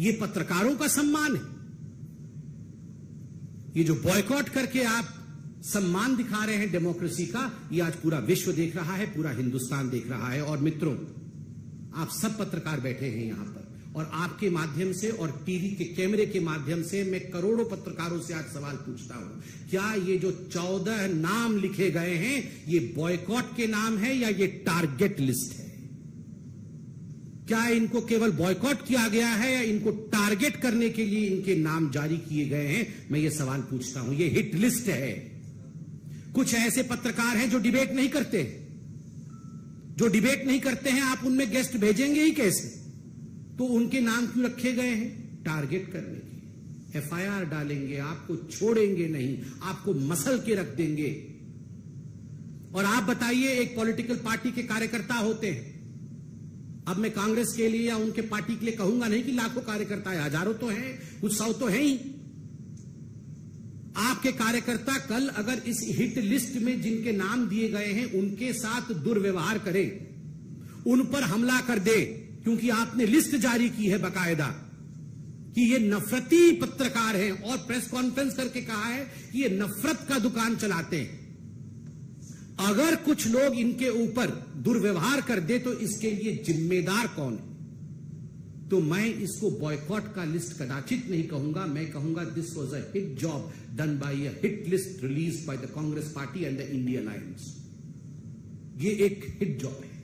ये पत्रकारों का सम्मान है। ये जो बॉयकॉट करके आप सम्मान दिखा रहे हैं डेमोक्रेसी का, ये आज पूरा विश्व देख रहा है, पूरा हिंदुस्तान देख रहा है। और मित्रों, आप सब पत्रकार बैठे हैं यहाँ पर। और आपके माध्यम से और टीवी के कैमरे के माध्यम से मैं करोड़ों पत्रकारों से आज सवाल पूछता हूँ, क्या ये जो चौदह नाम लिखे गए हैं, ये बॉयकॉट के नाम है या ये टारगेट लिस्ट है? क्या इनको केवल बॉयकॉट किया गया है या इनको टारगेट करने के लिए इनके नाम जारी किए गए हैं? मैं ये सवाल पूछता हूँ। ये हिट लिस्ट है। कुछ ऐसे पत्रकार हैं जो डिबेट नहीं करते। जो डिबेट नहीं करते हैं, आप उनमें गेस्ट भेजेंगे ही कैसे? तो उनके नाम क्यों रखे गए हैं? टारगेट करने के एफआईआर डालेंगे, आपको छोड़ेंगे नहीं, आपको मसल के रख देंगे। और आप बताइए, एक पॉलिटिकल पार्टी के कार्यकर्ता होते हैं। अब मैं कांग्रेस के लिए या उनके पार्टी के लिए कहूँगा नहीं कि लाखों कार्यकर्ता है, हज़ारों तो हैं, कुछ सौ तो हैं ही। आपके कार्यकर्ता कल अगर इस हिट लिस्ट में जिनके नाम दिए गए हैं, उनके साथ दुर्व्यवहार करें, उन पर हमला कर दे, क्योंकि आपने लिस्ट जारी की है बकायदा कि ये नफरती पत्रकार हैं। और प्रेस कॉन्फ्रेंस करके कहा है कि ये नफरत का दुकान चलाते हैं। अगर कुछ लोग इनके ऊपर दुर्व्यवहार कर दे तो इसके लिए जिम्मेदार कौन है? तो मैं इसको बॉयकॉट का लिस्ट कदाचित नहीं कहूँगा। मैं कहूँगा this was a hit job done by a hit list release by the Congress party and the India alliance ये एक हिट जॉब है।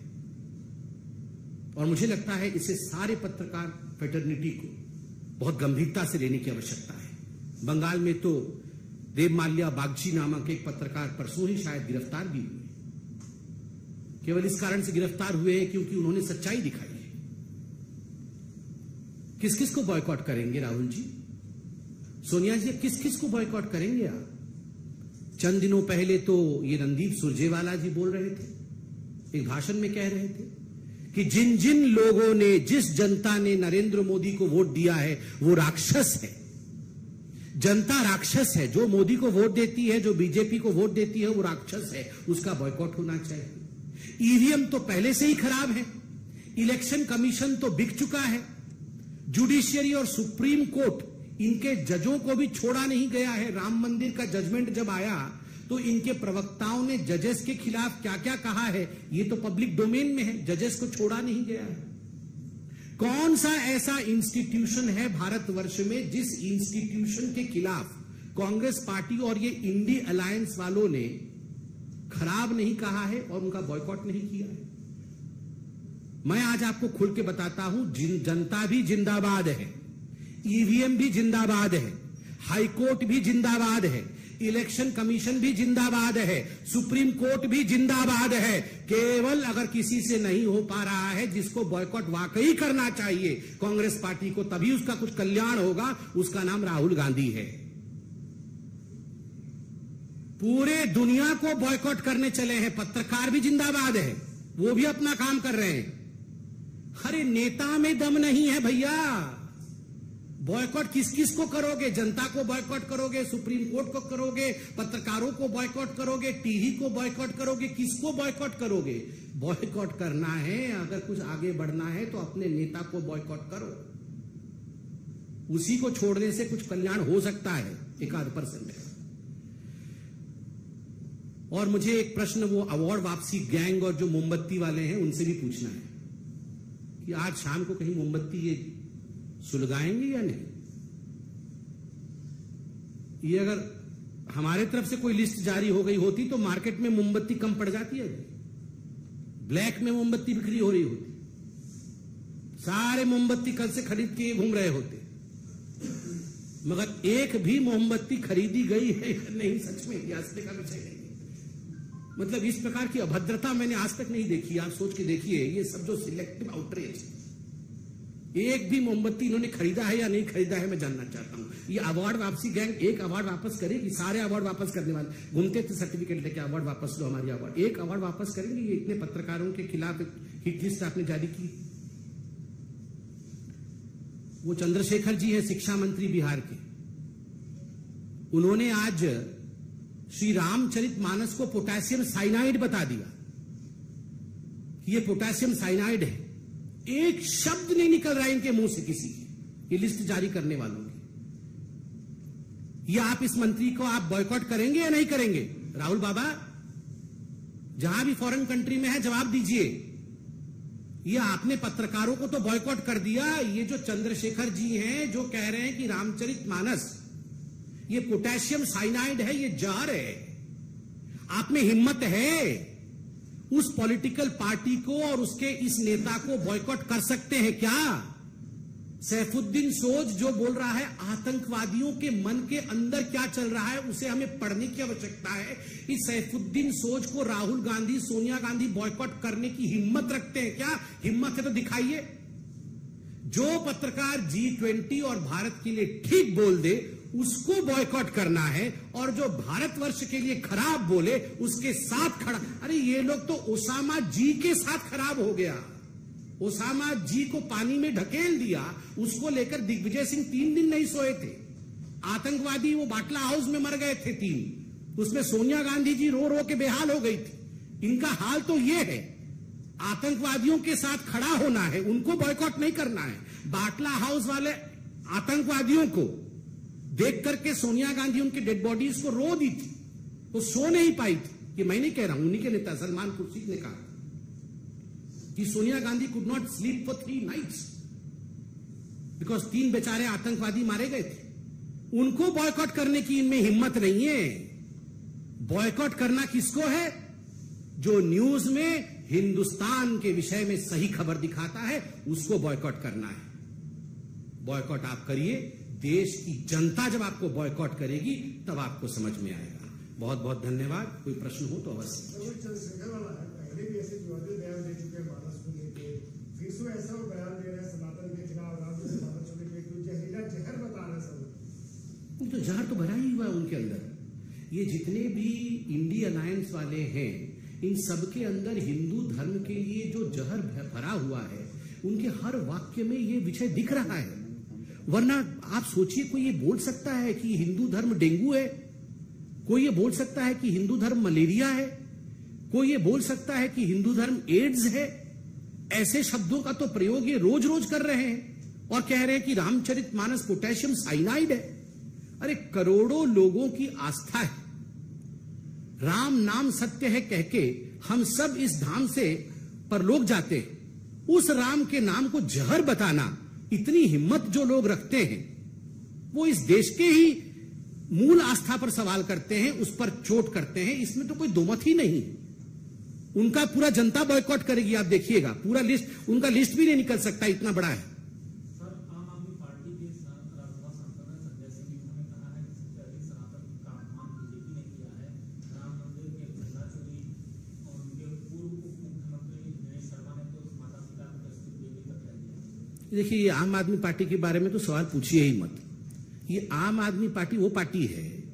और मुझे लगता है इसे सारे पत्रकार फेटर्निटी को बहुत गंभीरता से लेने की आवश्यकता है। बंगाल में तो देव माल्या बागची नामक एक पत्रकार परसों ही शायद गिरफ़्तार भी हुए। केवल इस कारण से गिरफ़्तार हुए हैं क्योंकि उन्होंने सच्चाई दिखाई है। किस किस को बॉयकॉट करेंगे, राहुल जी? सोनिया जी किस किस को बॉयकॉट करेंगे आप? चंद दिनों पहले तो ये रणदीप सुरजेवाला जी बोल रहे थे। एक भाषण में कह रहे थे कि जिन जिन लोगों ने, जिस जनता ने नरेंद्र मोदी को वोट दिया है, वो राक्षस है। जनता राक्षस है। जो मोदी को वोट देती है, जो बीजेपी को वोट देती है, वो राक्षस है। उसका बॉयकॉट होना चाहिए। ईवीएम तो पहले से ही खराब है। इलेक्शन कमीशन तो बिक चुका है। जुडिशियरी और सुप्रीम कोर्ट इनके जजों को भी छोड़ा नहीं गया है। राम मंदिर का जजमेंट जब आया तो इनके प्रवक्ताओं ने जजेस के खिलाफ क्या क्या कहा है, ये तो पब्लिक डोमेन में है। जजेस को छोड़ा नहीं गया है। कौन सा ऐसा इंस्टीट्यूशन है भारतवर्ष में जिस इंस्टीट्यूशन के खिलाफ कांग्रेस पार्टी और ये इंडी अलायंस वालों ने खराब नहीं कहा है और उनका बॉयकॉट नहीं किया है? मैं आज आपको खुल के बताता हूँ, जिन जनता भी जिंदाबाद है ईवीएम भी जिंदाबाद है हाईकोर्ट भी जिंदाबाद है इलेक्शन कमीशन भी जिंदाबाद है, सुप्रीम कोर्ट भी जिंदाबाद है। केवल अगर किसी से नहीं हो पा रहा है जिसको बॉयकॉट वाकई करना चाहिए, कांग्रेस पार्टी को तभी उसका कुछ कल्याण होगा, उसका नाम राहुल गांधी है। पूरे दुनिया को बॉयकॉट करने चले हैं, पत्रकार भी जिंदाबाद है, वो भी अपना काम कर रहे हैं। अरे नेता में दम नहीं है भैया। बॉयकॉट किस किस को करोगे? जनता को बॉयकॉट करोगे? सुप्रीम कोर्ट को करोगे? पत्रकारों को बॉयकॉट करोगे? टीवी को बॉयकॉट करोगे? किसको बॉयकॉट करोगे? बॉयकॉट करना है, अगर कुछ आगे बढ़ना है तो अपने नेता को बॉयकॉट करो। उसी को छोड़ने से कुछ कल्याण हो सकता है एक आध परसेंट और मुझे एक प्रश्न, वो अवार्ड वापसी गैंग और जो मोमबत्ती वाले हैं, उनसे भी पूछना है कि आज शाम को कहीं मोमबत्ती ये सुलगाएँगे या नहीं? ये अगर हमारे तरफ़ से कोई लिस्ट जारी हो गई होती तो मार्केट में मोमबत्ती कम पड़ जाती है। ब्लैक में मोमबत्ती बिक्री हो रही होती। सारे मोमबत्ती कल से खरीद के घूम रहे होते। मगर एक भी मोमबत्ती खरीदी गई है नहीं, सच में इतिहास का विषय नहीं। मतलब इस प्रकार की अभद्रता मैंने आज तक नहीं देखी। आप सोच के देखिए, ये सब जो सिलेक्टिव आउटरीच एक भी मोमबत्ती इन्होंने खरीदा है या नहीं खरीदा है, मैं जानना चाहता हूँ। ये अवार्ड वापसी गैंग एक अवार्ड वापस करेगी सारे अवार्ड वापस करने वाले। घूमते थे सर्टिफिकेट लेके अवार्ड वापस लो हमारी अवार्ड एक अवार्ड वापस करेंगे, ये इतने पत्रकारों के खिलाफ हिट लिस्ट आपने जारी की। वो चंद्रशेखर जी है शिक्षा मंत्री बिहार के। उन्होंने आज श्री रामचरित मानस को पोटेशियम साइनाइड बता दिया कि ये पोटेशियम साइनाइड है। एक शब्द नहीं निकल रहा है इनके मुँह से किसी ये लिस्ट जारी करने वालों की। या आप इस मंत्री को आप बॉयकॉट करेंगे या नहीं करेंगे? राहुल बाबा, जहाँ भी फॉरेन कंट्री में है, जवाब दीजिए। ये आपने पत्रकारों को तो बॉयकॉट कर दिया। ये जो चंद्रशेखर जी हैं, जो कह रहे हैं कि रामचरित मानस, ये पोटेशियम साइनाइड है, ये जहर है। आप में हिम्मत है। उस पॉलिटिकल पार्टी को और उसके इस नेता को बॉयकॉट कर सकते हैं क्या? सैफुद्दीन सोज जो बोल रहा है, आतंकवादियों के मन के अंदर क्या चल रहा है, उसे हमें पढ़ने की आवश्यकता है। इस सैफुद्दीन सोज को राहुल गांधी, सोनिया गांधी बॉयकॉट करने की हिम्मत रखते हैं क्या? हिम्मत है तो दिखाइए। जो पत्रकार जी ट्वेंटी और भारत के लिए ठीक बोल दे उसको बॉयकॉट करना है और जो भारतवर्ष के लिए खराब बोले, उसके साथ खड़ा। अरे ये लोग तो ओसामा जी के साथ खराब हो गया। ओसामा जी को पानी में ढकेल दिया, उसको लेकर दिग्विजय सिंह तीन दिन नहीं सोए थे। आतंकवादी वो बाटला हाउस में मर गए थे तीन। उसमें सोनिया गांधी जी रो रो के बेहाल हो गई थी। इनका हाल तो ये है, आतंकवादियों के साथ खड़ा होना है, उनको बॉयकॉट नहीं करना है। बाटला हाउस वाले आतंकवादियों को देख करके सोनिया गांधी उनकी डेड बॉडीज को रो दी थी। वो सो नहीं पाई थी। कि मैं नहीं कह रहा हूँ, उन्हीं के नेता सलमान खुर्शीद ने कहा। कि Sonia Gandhi could not sleep for three nights because तीन बेचारे आतंकवादी मारे गए थे। उनको बॉयकॉट करने की इनमें हिम्मत नहीं है। बॉयकॉट करना किसको है? जो न्यूज़ में हिंदुस्तान के विषय में सही खबर दिखाता है, उसको बॉयकॉट करना है। बॉयकॉट आप करिए। देश की जनता जब आपको बॉयकॉट करेगी तब आपको समझ में आएगा। बहुत बहुत धन्यवाद। कोई प्रश्न हो तो अवश्य। तो जहर तो भरा ही हुआ है उनके अंदर। ये जितने भी इंडी अलायंस वाले हैं इन सबके अंदर हिंदू धर्म के लिए जो जहर भरा हुआ है उनके हर वाक्य में ये विषय दिख रहा है। वरना आप सोचिए, कोई ये बोल सकता है कि हिंदू धर्म डेंगू है? कोई ये बोल सकता है कि हिंदू धर्म मलेरिया है? कोई ये बोल सकता है कि हिंदू धर्म एड्स है? ऐसे शब्दों का तो प्रयोग ये रोज रोज कर रहे हैं और कह रहे हैं कि रामचरित मानस पोटेशियम साइनाइड है। अरे करोड़ों लोगों की आस्था है। राम नाम सत्य है कहके हम सब इस धाम से परलोक जाते उस राम के नाम को जहर बताना। इतनी हिम्मत जो लोग रखते हैं, वो इस देश के ही मूल आस्था पर सवाल करते हैं, उस पर चोट करते हैं। इसमें तो कोई दोमत ही नहीं। उनका पूरा जनता बॉयकॉट करेगी, आप देखिएगा। पूरा लिस्ट उनका लिस्ट भी नहीं निकल सकता, इतना बड़ा है सर आम आदमी पार्टी के साथ राज्यसभा सांसद हैं संजय सिंह उन्होंने कहा है कि सबसे अधिक सनातन का अपमान बीजेपी ने किया है राम मंदिर के झंडा चोरी और उनके पूर्व उप मुख्यमंत्री दिनेश शर्मा ने तो माता पिता को प्रस्तुत देवी तक कह दिया देखिए ये आम आदमी पार्टी के बारे में तो सवाल पूछिए ही मत। ये आम आदमी पार्टी वो पार्टी है।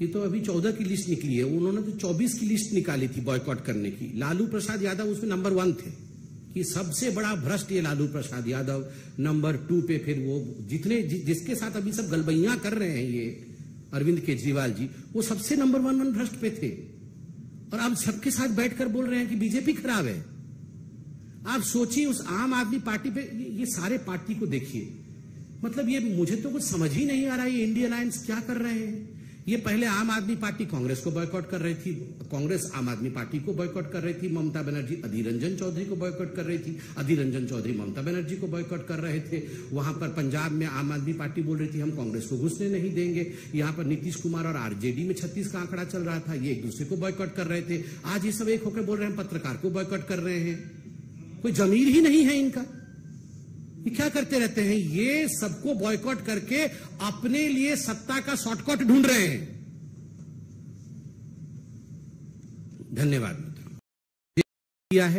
ये तो अभी चौदह की लिस्ट निकली है। उन्होंने तो चौबीस की लिस्ट निकाली थी बॉयकॉट करने की। लालू प्रसाद यादव उसमें नंबर वन थे। कि सबसे बड़ा भ्रष्ट ये लालू प्रसाद यादव। नंबर टू पे फिर वो जितने जि, जिसके साथ अभी सब गलबैया कर रहे हैं ये अरविंद केजरीवाल जी वो सबसे नंबर वन वन भ्रष्ट पे थे। और अब सबके साथ बैठकर बोल रहे हैं कि बीजेपी खराब है। आप सोचिए उस आम आदमी पार्टी पे ये, सारे पार्टी को देखिए। मतलब ये मुझे तो कुछ समझ ही नहीं आ रहा है इंडिया अलायंस क्या कर रहे हैं? ये पहले आम आदमी पार्टी कांग्रेस को बॉयकॉट कर रही थी कांग्रेस आम आदमी पार्टी को बॉयकॉट कर रही थी ममता बनर्जी अधीर रंजन चौधरी को बॉयकॉट कर रही थी अधीर रंजन चौधरी ममता बनर्जी को बॉयकॉट कर रहे थे। वहाँ पर पंजाब में आम आदमी पार्टी बोल रही थी हम कांग्रेस को घुसने नहीं देंगे। यहाँ पर नीतीश कुमार और आरजेडी में छत्तीस का आंकड़ा चल रहा था ये एक दूसरे को बॉयकॉट कर रहे थे। आज ये सब एक होकर बोल रहे हैं पत्रकार को बॉयकॉट कर रहे हैं। कोई जमीर ही नहीं है इनका। ये क्या करते रहते हैं? ये सबको बॉयकॉट करके अपने लिए सत्ता का शॉर्टकट ढूंढ रहे हैं। धन्यवाद मित्रों। है।